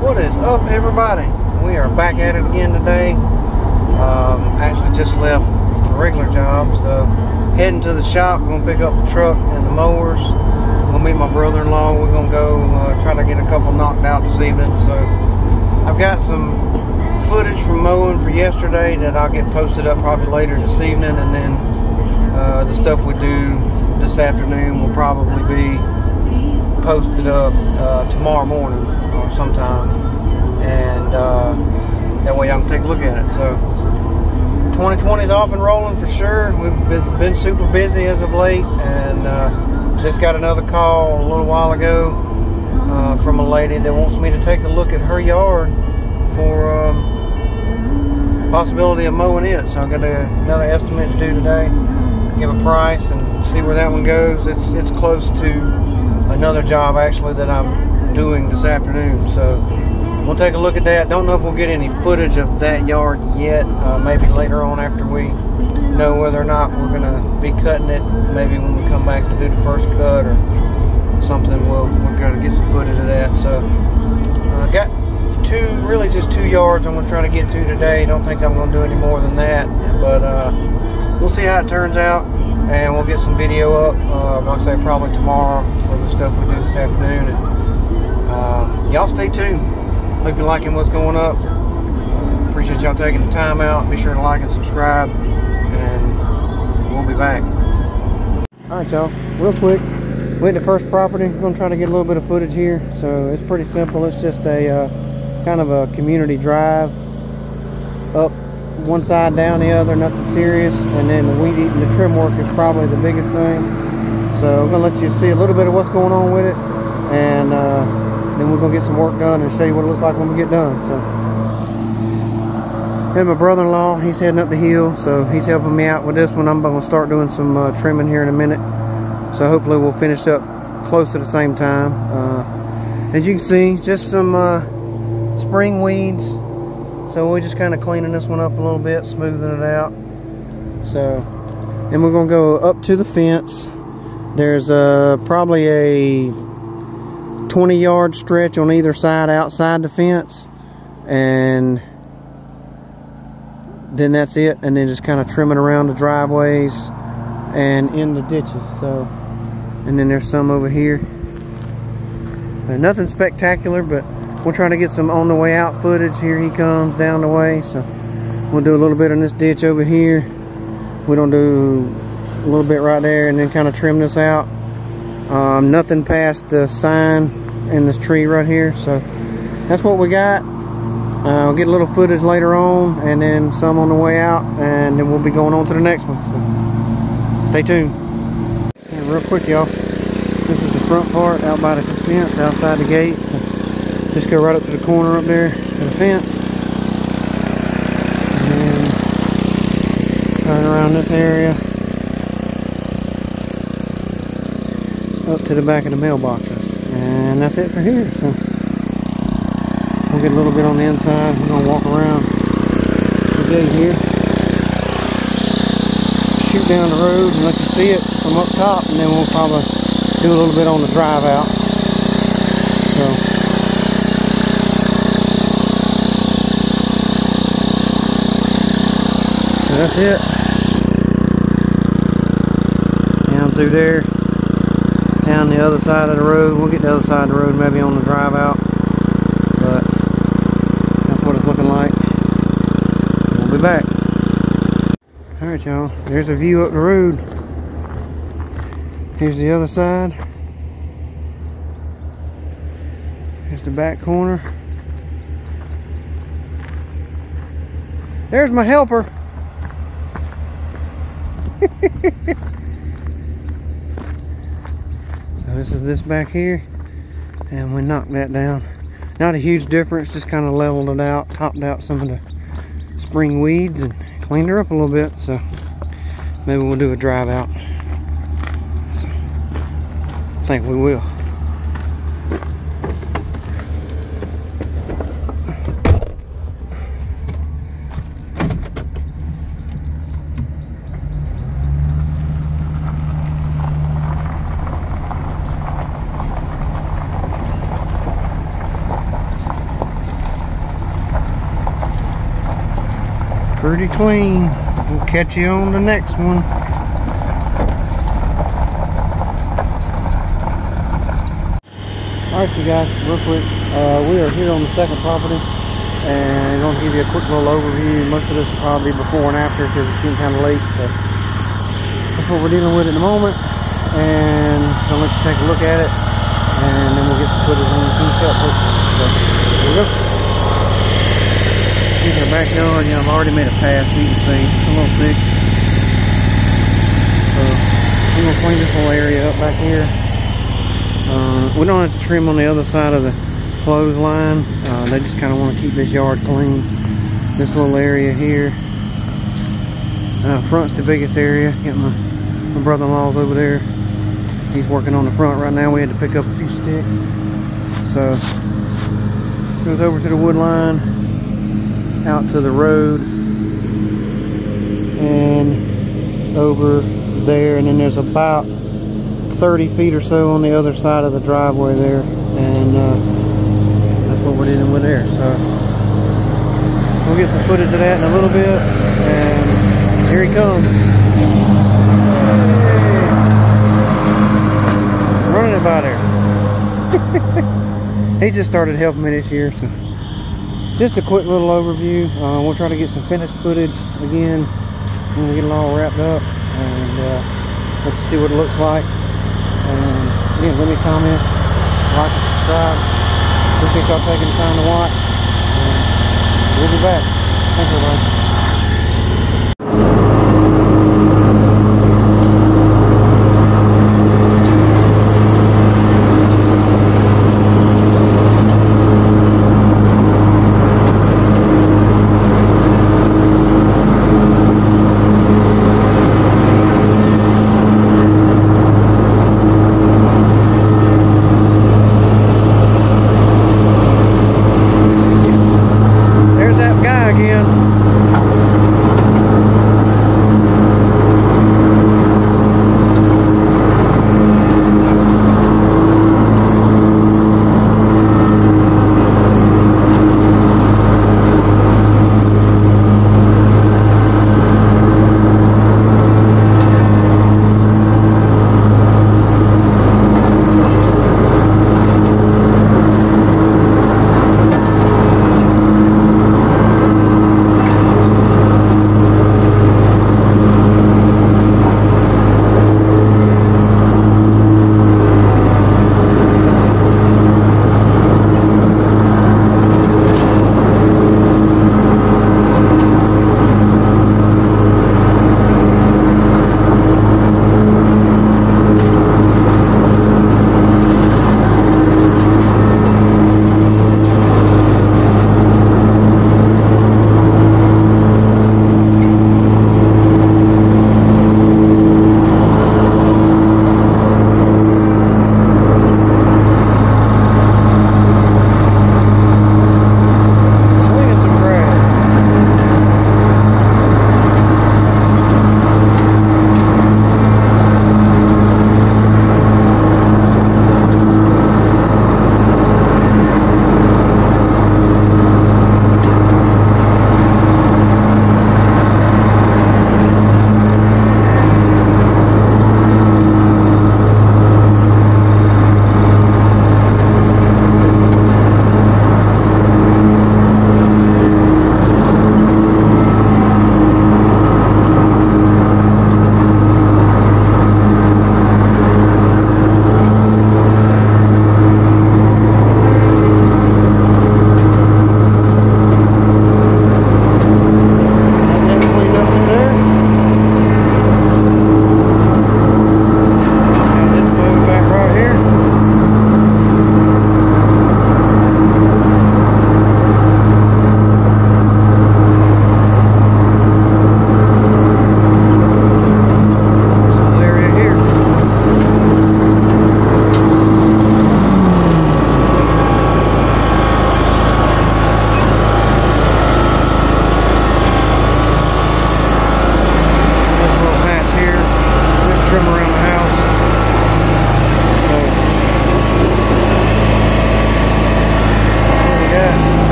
What is up, everybody? We are back at it again today. Um, actually, just left a regular job, so heading to the shop. Gonna pick up the truck and the mowers. Gonna meet my brother-in-law. We're gonna go uh, try to get a couple knocked out this evening. So I've got some footage from mowing for yesterday that I'll get posted up probably later this evening, and then uh, the stuff we do this afternoon will probably be posted up uh, tomorrow morning or sometime, and uh, that way I can take a look at it. So 2020 is off and rolling for sure. We've been, super busy as of late, and uh, just got another call a little while ago uh, from a lady that wants me to take a look at her yard for um, possibility of mowing it. So I got a, another estimate to do today. Give a price and see where that one goes. It's it's close to another job actually that I'm doing this afternoon. So we'll take a look at that. Don't know if we'll get any footage of that yard yet. Uh, maybe later on after we know whether or not we're gonna be cutting it. Maybe when we come back to do the first cut or something, we'll we're gonna get some footage of that. So I uh, got two, really just two yards I'm gonna try to get to today. Don't think I'm gonna do any more than that, but uh, we'll see how it turns out and we'll get some video up uh, like I say probably tomorrow for the stuff we do this afternoon. And uh, y'all stay tuned. Hope you're liking what's going up. Appreciate y'all taking the time out. Be sure to like and subscribe and we'll be back. All right y'all. Real quick we at the first property. Gonna try to get a little bit of footage here. So it's pretty simple. It's just a uh, kind of a community drive up one side down the other, nothing serious. And then the weed eating, the trim work is probably the biggest thing. So I'm gonna let you see a little bit of what's going on with it. And uh, then we're gonna get some work done and show you what it looks like when we get done. So, and my brother-in-law, he's heading up the hill. So he's helping me out with this one. I'm gonna start doing some uh, trimming here in a minute. So hopefully we'll finish up close to the same time. Uh, as you can see, just some uh, spring weeds so we're just kind of cleaning this one up a little bit, smoothing it out. So, and we're gonna go up to the fence. There's uh, probably a 20 yard stretch on either side outside the fence. And then that's it. And then just kind of trimming around the driveways and in the ditches. So, and then there's some over here. Nothing spectacular, but we'll try to get some on the way out footage. Here he comes down the way. So we'll do a little bit in this ditch over here. We don't do a little bit right there and then kind of trim this out. Um, nothing past the sign and this tree right here. So that's what we got. Uh, I'll get a little footage later on and then some on the way out and then we'll be going on to the next one. So stay tuned. And real quick y'all. This is the front part out by the fence outside the gate just go right up to the corner up there to the fence. And turn around this area. Up to the back of the mailboxes. And that's it for here. So we'll get a little bit on the inside. We're gonna walk around the here. Shoot down the road and let you see it from up top and then we'll probably do a little bit on the drive out. So that's it. Down through there. Down the other side of the road. We'll get the other side of the road maybe on the drive out. But that's what it's looking like. We'll be back. Alright y'all. There's a view up the road. Here's the other side. Here's the back corner. There's my helper. so this is this back here and we knocked that down. Not a huge difference just kind of leveled it out topped out some of the spring weeds and cleaned her up a little bit so maybe we'll do a drive out. I think we will pretty clean. We'll catch you on the next one. Alright you guys, real quick, uh, we are here on the second property and I'm going to give you a quick little overview. Most of this will probably be before and after because it's getting kind of late. So that's what we're dealing with at the moment and I'll let you take a look at it and then we'll get some footage on the up. So here we go. Here's our backyard. You know, I've already made a pass you can see it's a little thick. So I'm gonna clean this whole area up back here. Uh, we don't have to trim on the other side of the clothesline. Uh, they just kind of want to keep this yard clean. This little area here. Uh, front's the biggest area. Get my, my brother-in-law's over there. He's working on the front right now. We had to pick up a few sticks. So, goes over to the wood line, out to the road, and over there. And then there's about 30 feet or so on the other side of the driveway there. And uh, that's what we're dealing with there. So, we'll get some footage of that in a little bit. And here he comes. running about here. he just started helping me this year, so just a quick little overview. Uh, we'll try to get some finished footage again when we get it all wrapped up, and uh, let's see what it looks like. And again, let me comment, like, subscribe. Appreciate y'all taking the time to watch. And we'll be back. Thanks, everybody.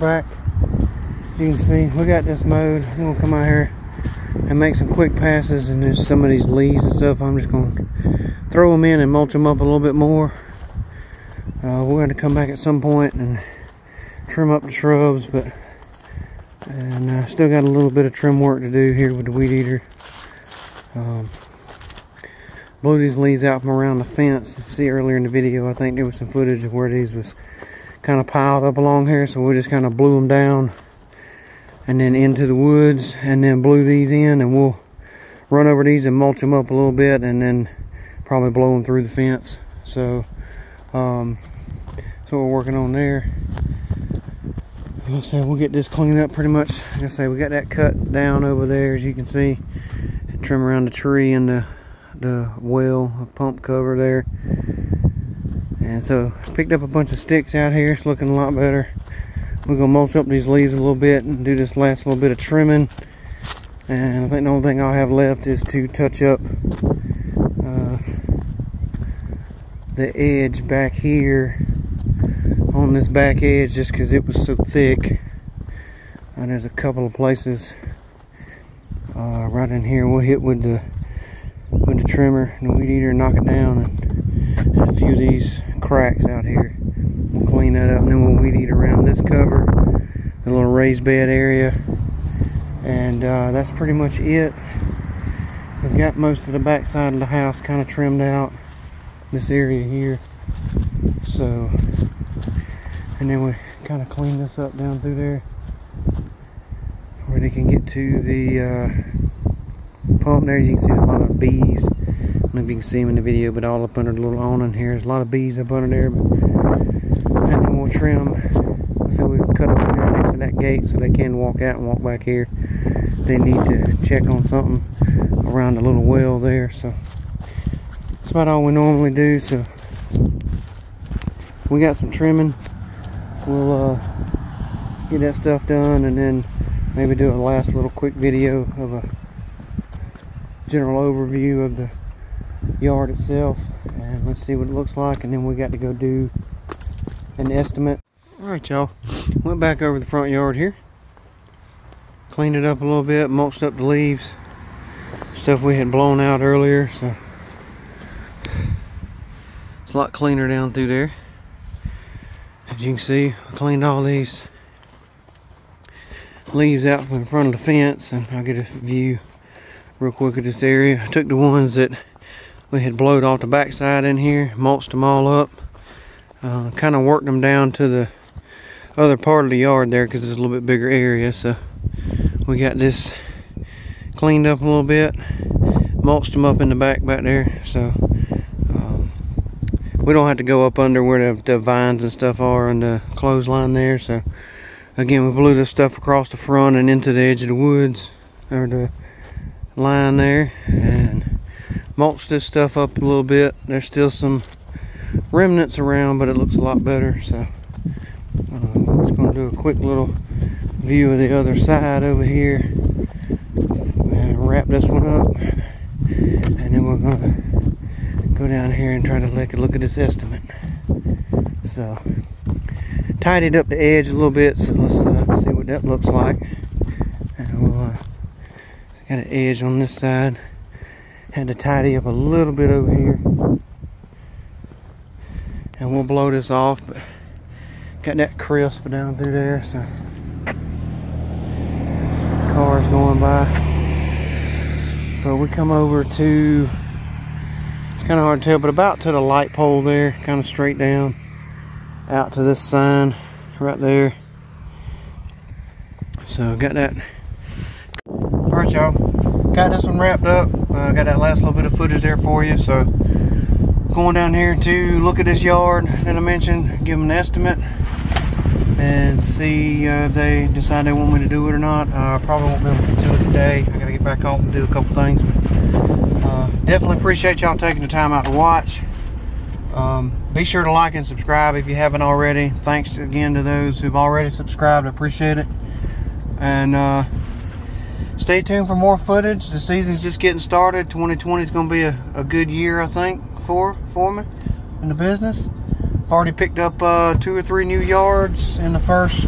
You can see, we got this mowed. I'm gonna come out here and make some quick passes and there's some of these leaves and stuff. I'm just gonna throw them in and mulch them up a little bit more. Uh, we're to come back at some point and trim up the shrubs, but and uh, still got a little bit of trim work to do here with the weed eater. Um, blew these leaves out from around the fence. See earlier in the video, I think there was some footage of where these was kind of piled up along here, so we just kind of blew them down and then into the woods and then blew these in and we'll run over these and mulch them up a little bit and then probably blow them through the fence. So, um, we're working on there. Like I said, we'll get this cleaned up pretty much. Like I say, we got that cut down over there, as you can see. Trim around the tree and the the well pump cover there. And so picked up a bunch of sticks out here. It's looking a lot better. We're gonna mulch up these leaves a little bit and do this last little bit of trimming. And I think the only thing I'll have left is to touch up uh, the edge back here on this back edge just because it was so thick. And there's a couple of places uh, right in here we'll hit with the with the trimmer and the weed eater knock it down and a few of these cracks out here. We'll clean that up and then we'll weed eat around this cover, the little raised bed area. And uh, that's pretty much it. We've got most of the back side of the house kind of trimmed out. This area here. So, and then we kind of clean this up down through there where they can get to the uh, pump there. You can see a lot of bees. Know if you can see them in the video, but all up under the little awning here. There's a lot of bees up under there. But, we'll trim. So we cut up there next to that gate so they can walk out and walk back here. They need to check on something around the little well there. So that's about all we normally do. So we got some trimming. We'll uh, get that stuff done and then maybe do a last little quick video of a general overview of the yard itself and let's see what it looks like and then we got to go do an estimate. All right y'all. Went back over the front yard here. Cleaned it up a little bit mulched up the leaves stuff we had blown out earlier so it's a lot cleaner down through there. As you can see I cleaned all these leaves out from in front of the fence and I'll get a view real quick of this area. I took the ones that we had blowed off the backside in here mulched them all up uh, kind of worked them down to the other part of the yard there because it's a little bit bigger area so we got this cleaned up a little bit mulched them up in the back back there so um, we don't have to go up under where the, the vines and stuff are and the clothesline there so again we blew this stuff across the front and into the edge of the woods or the line there mulched this stuff up a little bit. There's still some remnants around but it looks a lot better so uh, just going to do a quick little view of the other side over here. And wrap this one up and then we're going to go down here and try to take a look at this estimate. So tidied up the edge a little bit so let's uh, see what that looks like. And we'll uh, got an edge on this side had to tidy up a little bit over here. And we'll blow this off but got that crisp down through there so. Cars going by. But we come over to it's kind of hard to tell but about to the light pole there kind of straight down out to this sign right there. So got that. All right y'all. Got this one wrapped up uh, got that last little bit of footage there for you so going down here to look at this yard that I mentioned give them an estimate and see uh, if they decide they want me to do it or not. Uh, I probably won't be able to do it today. I gotta get back home and do a couple things but, uh, definitely appreciate y'all taking the time out to watch. Um, be sure to like and subscribe if you haven't already. Thanks again to those who've already subscribed. I appreciate it. And uh, stay tuned for more footage. The season's just getting started. 2020 is going to be a, a good year, I think, for, for me in the business. I've already picked up uh, two or three new yards in the first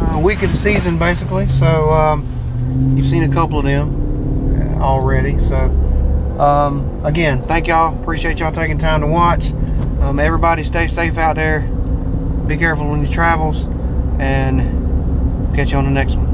uh, week of the season, basically. So um, you've seen a couple of them already. So um, again, thank y'all. Appreciate y'all taking time to watch. Um, everybody stay safe out there. Be careful when you travels. And catch you on the next one.